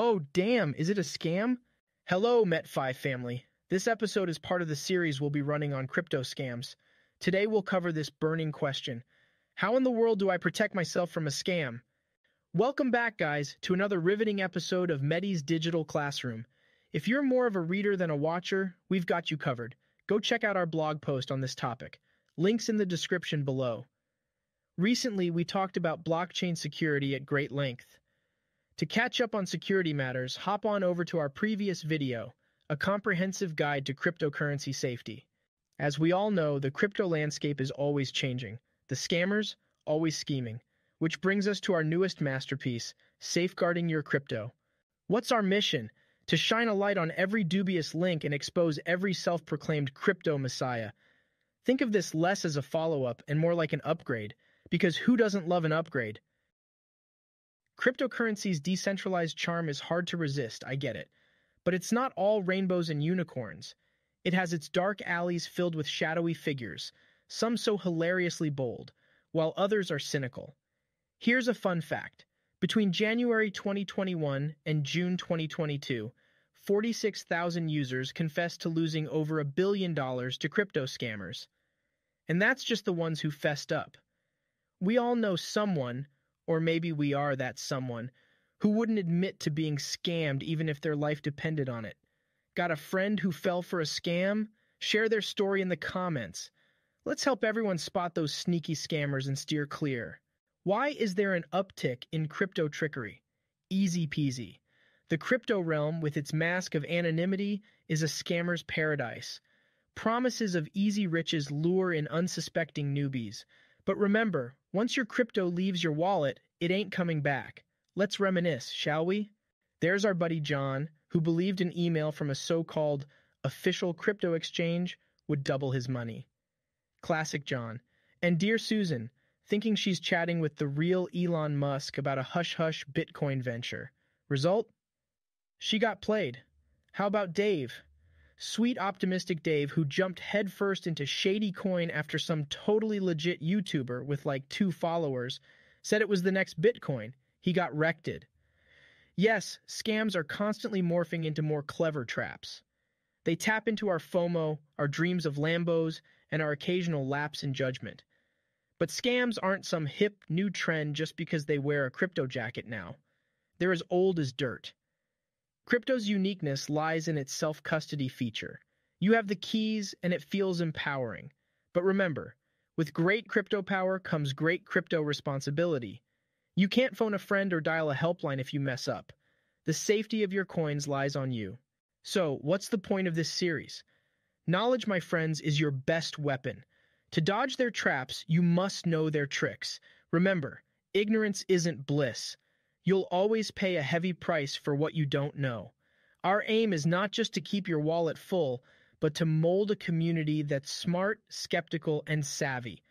Oh, damn, is it a scam? Hello, MetFi family. This episode is part of the series we'll be running on crypto scams. Today we'll cover this burning question How in the world do I protect myself from a scam? Welcome back, guys, to another riveting episode of MetFi's Digital Classroom. If you're more of a reader than a watcher, we've got you covered. Go check out our blog post on this topic. Links in the description below. Recently, we talked about blockchain security at great length. To catch up on security matters, hop on over to our previous video, a comprehensive guide to cryptocurrency safety. As we all know, the crypto landscape is always changing, the scammers always scheming, which brings us to our newest masterpiece, Safeguarding Your Crypto. What's our mission? To shine a light on every dubious link and expose every self proclaimed crypto messiah. Think of this less as a follow up and more like an upgrade, because who doesn't love an upgrade? Cryptocurrency's decentralized charm is hard to resist, I get it. But it's not all rainbows and unicorns. It has its dark alleys filled with shadowy figures, some so hilariously bold, while others are cynical. Here's a fun fact. Between January 2021 and June 2022, 46,000 users confessed to losing over a billion dollars to crypto scammers. And that's just the ones who fessed up. We all know someone or maybe we are that someone who wouldn't admit to being scammed even if their life depended on it. Got a friend who fell for a scam? Share their story in the comments. Let's help everyone spot those sneaky scammers and steer clear. Why is there an uptick in crypto trickery? Easy peasy. The crypto realm, with its mask of anonymity, is a scammer's paradise. Promises of easy riches lure in unsuspecting newbies. But remember, once your crypto leaves your wallet, it ain't coming back. Let's reminisce, shall we? There's our buddy John, who believed an email from a so called official crypto exchange would double his money. Classic John. And dear Susan, thinking she's chatting with the real Elon Musk about a hush hush Bitcoin venture. Result? She got played. How about Dave? Sweet optimistic Dave, who jumped headfirst into shady coin after some totally legit YouTuber with like two followers said it was the next Bitcoin. He got wrecked. Yes, scams are constantly morphing into more clever traps. They tap into our FOMO, our dreams of Lambos, and our occasional lapse in judgment. But scams aren't some hip new trend just because they wear a crypto jacket now. They're as old as dirt. Crypto's uniqueness lies in its self custody feature. You have the keys, and it feels empowering. But remember, with great crypto power comes great crypto responsibility. You can't phone a friend or dial a helpline if you mess up. The safety of your coins lies on you. So, what's the point of this series? Knowledge, my friends, is your best weapon. To dodge their traps, you must know their tricks. Remember, ignorance isn't bliss. You'll always pay a heavy price for what you don't know. Our aim is not just to keep your wallet full, but to mold a community that's smart, skeptical, and savvy.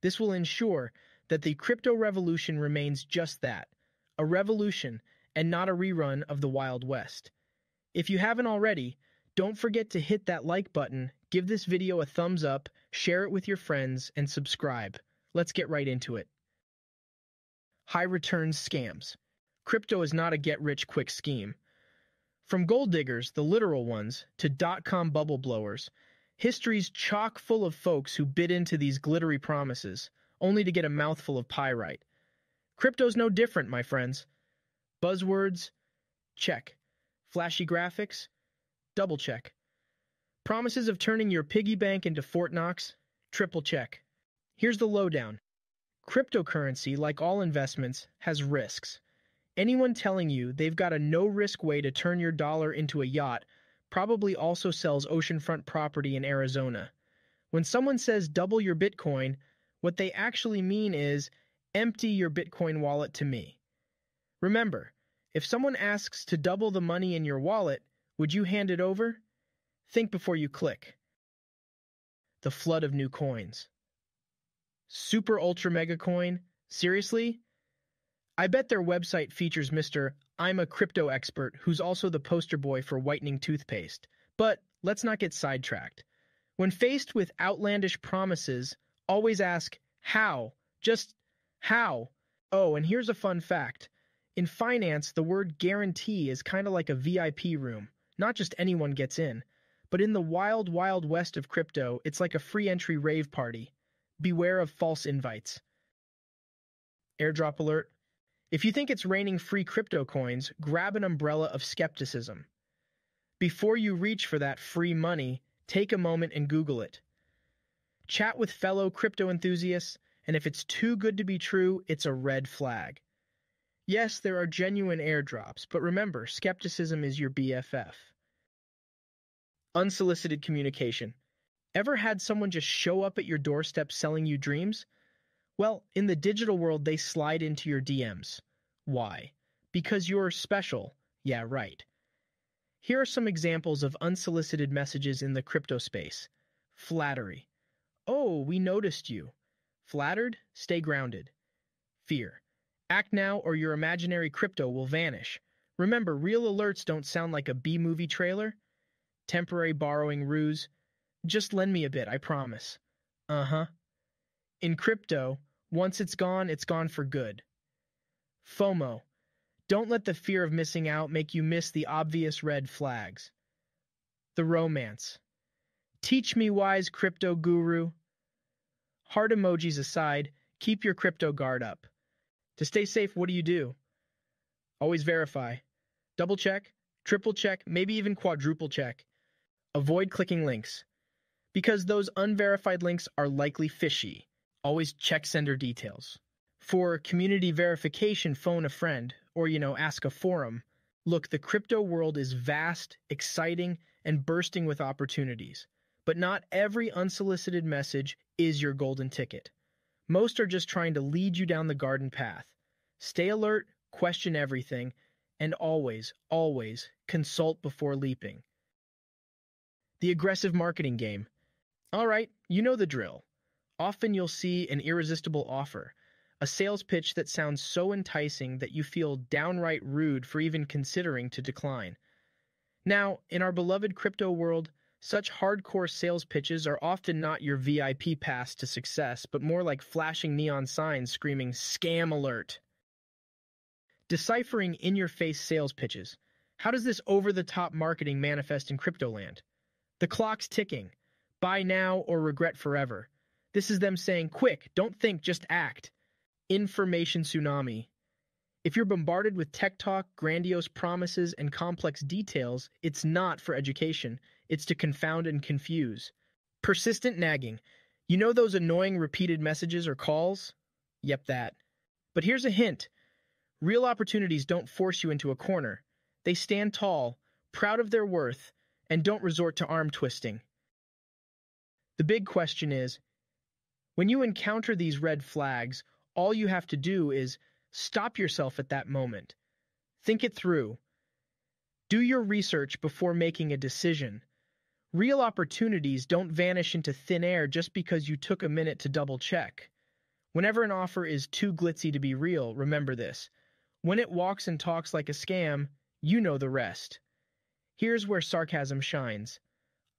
This will ensure that the crypto revolution remains just that a revolution and not a rerun of the Wild West. If you haven't already, don't forget to hit that like button, give this video a thumbs up, share it with your friends, and subscribe. Let's get right into it. High returns scams. Crypto is not a get rich quick scheme. From gold diggers, the literal ones, to dot com bubble blowers, history's chock full of folks who bid into these glittery promises, only to get a mouthful of pyrite. Crypto's no different, my friends. Buzzwords? Check. Flashy graphics? Double check. Promises of turning your piggy bank into Fort Knox? Triple check. Here's the lowdown. Cryptocurrency, like all investments, has risks. Anyone telling you they've got a no risk way to turn your dollar into a yacht probably also sells oceanfront property in Arizona. When someone says double your Bitcoin, what they actually mean is empty your Bitcoin wallet to me. Remember, if someone asks to double the money in your wallet, would you hand it over? Think before you click. The flood of new coins. Super Ultra Mega Coin? Seriously? I bet their website features Mr. I'm a crypto expert who's also the poster boy for whitening toothpaste. But let's not get sidetracked. When faced with outlandish promises, always ask, how? Just how? Oh, and here's a fun fact. In finance, the word guarantee is kind of like a VIP room. Not just anyone gets in. But in the wild, wild west of crypto, it's like a free entry rave party. Beware of false invites. Airdrop alert. If you think it's raining free crypto coins, grab an umbrella of skepticism. Before you reach for that free money, take a moment and Google it. Chat with fellow crypto enthusiasts, and if it's too good to be true, it's a red flag. Yes, there are genuine airdrops, but remember, skepticism is your BFF. Unsolicited communication. Ever had someone just show up at your doorstep selling you dreams? Well, in the digital world, they slide into your DMs. Why? Because you're special. Yeah, right. Here are some examples of unsolicited messages in the crypto space. Flattery. Oh, we noticed you. Flattered? Stay grounded. Fear. Act now or your imaginary crypto will vanish. Remember, real alerts don't sound like a B movie trailer temporary borrowing ruse. Just lend me a bit, I promise. Uh huh. In crypto, once it's gone, it's gone for good. FOMO. Don't let the fear of missing out make you miss the obvious red flags. The romance. Teach me, wise crypto guru. Heart emojis aside, keep your crypto guard up. To stay safe, what do you do? Always verify. Double check, triple check, maybe even quadruple check. Avoid clicking links. Because those unverified links are likely fishy. Always check sender details. For community verification, phone a friend, or, you know, ask a forum. Look, the crypto world is vast, exciting, and bursting with opportunities. But not every unsolicited message is your golden ticket. Most are just trying to lead you down the garden path. Stay alert, question everything, and always, always consult before leaping. The aggressive marketing game. All right, you know the drill. Often you'll see an irresistible offer, a sales pitch that sounds so enticing that you feel downright rude for even considering to decline. Now, in our beloved crypto world, such hardcore sales pitches are often not your VIP pass to success, but more like flashing neon signs screaming, Scam alert! Deciphering in your face sales pitches. How does this over the top marketing manifest in crypto land? The clock's ticking. Buy now or regret forever. This is them saying, quick, don't think, just act. Information tsunami. If you're bombarded with tech talk, grandiose promises, and complex details, it's not for education. It's to confound and confuse. Persistent nagging. You know those annoying repeated messages or calls? Yep, that. But here's a hint real opportunities don't force you into a corner. They stand tall, proud of their worth, and don't resort to arm twisting. The big question is when you encounter these red flags, all you have to do is stop yourself at that moment. Think it through. Do your research before making a decision. Real opportunities don't vanish into thin air just because you took a minute to double check. Whenever an offer is too glitzy to be real, remember this. When it walks and talks like a scam, you know the rest. Here's where sarcasm shines.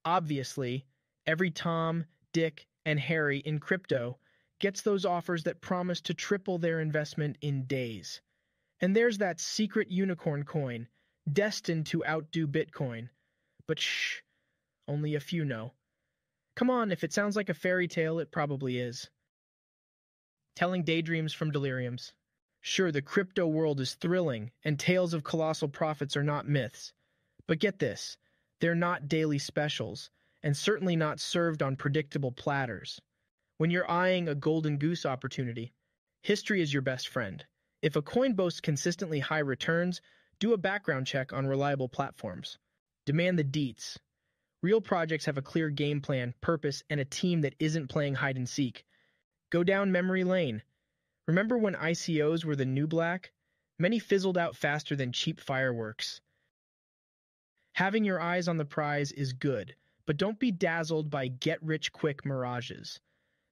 Obviously, every Tom, Dick, and Harry in crypto gets those offers that promise to triple their investment in days. And there's that secret unicorn coin, destined to outdo Bitcoin. But shh, only a few know. Come on, if it sounds like a fairy tale, it probably is. Telling daydreams from deliriums. Sure, the crypto world is thrilling, and tales of colossal profits are not myths. But get this they're not daily specials, and certainly not served on predictable platters. When you're eyeing a golden goose opportunity, history is your best friend. If a coin boasts consistently high returns, do a background check on reliable platforms. Demand the deets. Real projects have a clear game plan, purpose, and a team that isn't playing hide and seek. Go down memory lane. Remember when ICOs were the new black? Many fizzled out faster than cheap fireworks. Having your eyes on the prize is good, but don't be dazzled by get rich quick mirages.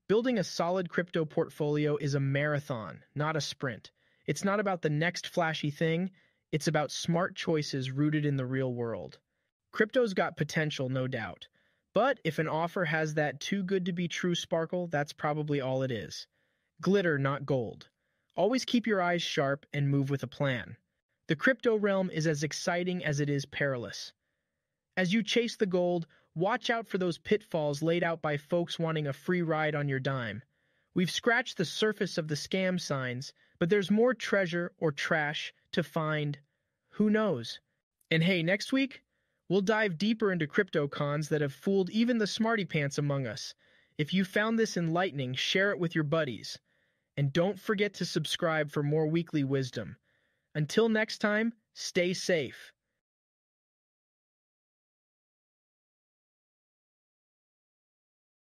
Building a solid crypto portfolio is a marathon, not a sprint. It's not about the next flashy thing, it's about smart choices rooted in the real world. Crypto's got potential, no doubt. But if an offer has that too good to be true sparkle, that's probably all it is. Glitter, not gold. always keep your eyes sharp and move with a plan. The crypto realm is as exciting as it is perilous. As you chase the gold, watch out for those pitfalls laid out by folks wanting a free ride on your dime. We've scratched the surface of the scam signs, but there's more treasure or trash to find. Who knows? And hey, next week, we'll dive deeper into crypto cons that have fooled even the smarty pants among us. If you found this enlightening, share it with your buddies. And don't forget to subscribe for more weekly wisdom. Until next time, stay safe.